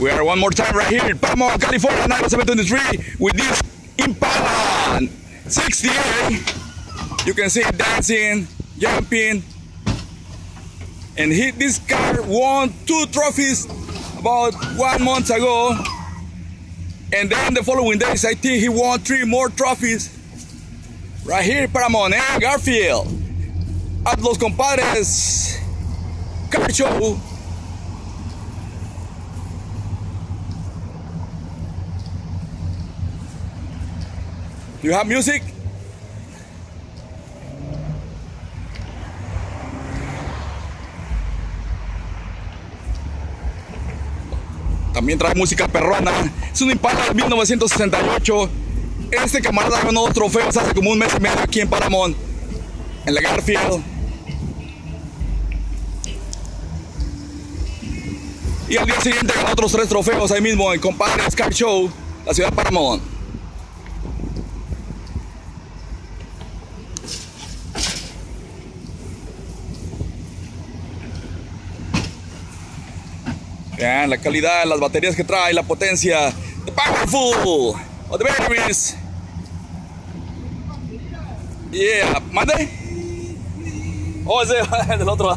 We are one more time right here in Paramount, California, 9723 with this Impala 68. You can see dancing, jumping, and he, this car won two trophies about one month ago. And then the following days, I think he won three more trophies. Right here, Paramount, eh, Garfield. At Los Compadres Car Show. You have music? También trae música perrona. Es un Impala de 1968. Este camarada ganó dos trofeos hace como un mes y medio aquí en Paramount, en la Garfield. Y al día siguiente ganó otros tres trofeos ahí mismo en Compadres Car Show, la ciudad de Paramount. Vean la calidad, las baterías que trae, la potencia. The powerful of the batteries. Yeah, mande. Oh, ese del otro.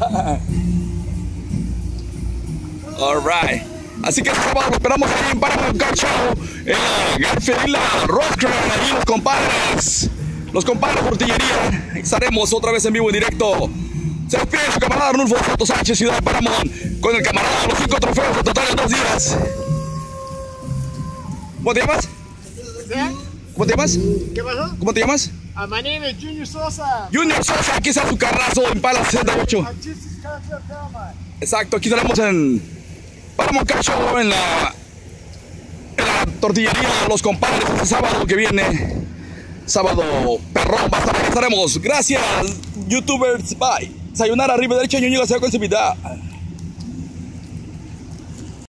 Alright. Así que esperamos ahí en Paramount Car Show. En la Garfield Rockcran, ahí los compadres. Los compadres Portillería. Estaremos otra vez en vivo en directo. Se despide camarada Arnulfo Soto Sánchez, Ciudad de Paramount, con el camarada los cinco trofeos en total en dos días. ¿Cómo te llamas? ¿Cómo te llamas? ¿Qué pasó? ¿Cómo te llamas? Uh, my name is Junior Sosa. Junior Sosa, aquí está su carrazo en Pala 68. Artistic Concept Paramount. Exacto, aquí estaremos en Paramount Car Show, en la, en la tortillería Los Compadres, este sábado que viene. Sábado perrón, bastante estaremos. Gracias, youtubers. Bye. Sayonara, arriba derecha, ñoño, se con su.